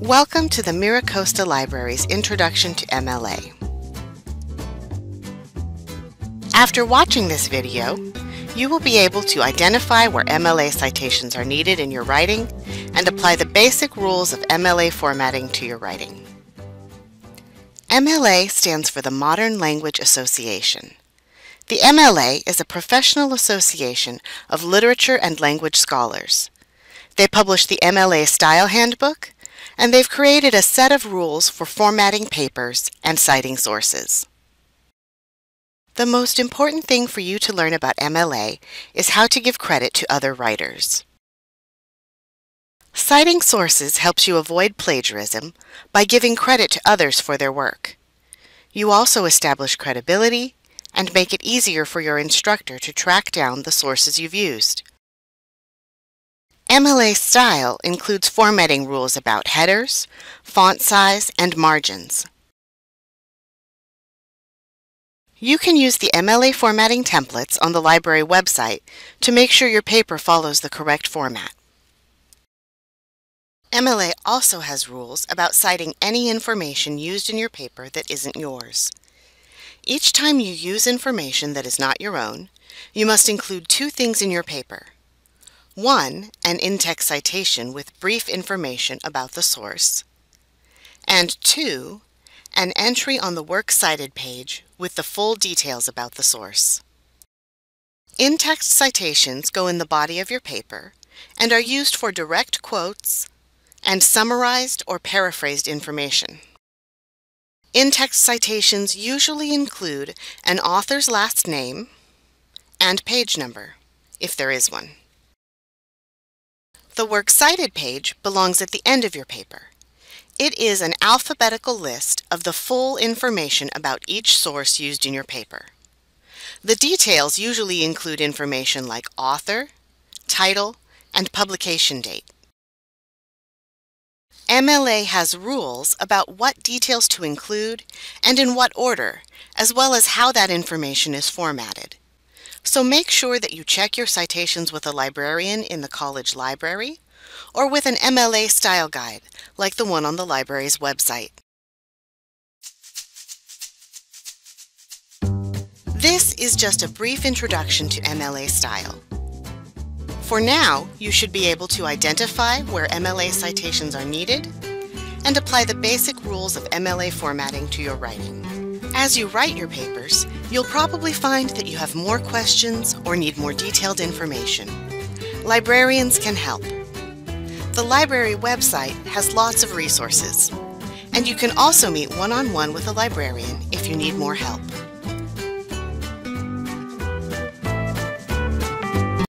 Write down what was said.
Welcome to the MiraCosta Library's Introduction to MLA. After watching this video, you will be able to identify where MLA citations are needed in your writing and apply the basic rules of MLA formatting to your writing. MLA stands for the Modern Language Association. The MLA is a professional association of literature and language scholars. They publish the MLA Style Handbook, and they've created a set of rules for formatting papers and citing sources. The most important thing for you to learn about MLA is how to give credit to other writers. Citing sources helps you avoid plagiarism by giving credit to others for their work. You also establish credibility and make it easier for your instructor to track down the sources you've used. MLA style includes formatting rules about headers, font size, and margins. You can use the MLA formatting templates on the library website to make sure your paper follows the correct format. MLA also has rules about citing any information used in your paper that isn't yours. Each time you use information that is not your own, you must include two things in your paper. One, an in-text citation with brief information about the source. And two, an entry on the Works Cited page with the full details about the source. In-text citations go in the body of your paper and are used for direct quotes and summarized or paraphrased information. In-text citations usually include an author's last name and page number, if there is one. The Works Cited page belongs at the end of your paper. It is an alphabetical list of the full information about each source used in your paper. The details usually include information like author, title, and publication date. MLA has rules about what details to include and in what order, as well as how that information is formatted. So make sure that you check your citations with a librarian in the college library or with an MLA style guide, like the one on the library's website. This is just a brief introduction to MLA style. For now, you should be able to identify where MLA citations are needed and apply the basic rules of MLA formatting to your writing. As you write your papers, you'll probably find that you have more questions or need more detailed information. Librarians can help. The library website has lots of resources, and you can also meet one-on-one -on -one with a librarian if you need more help.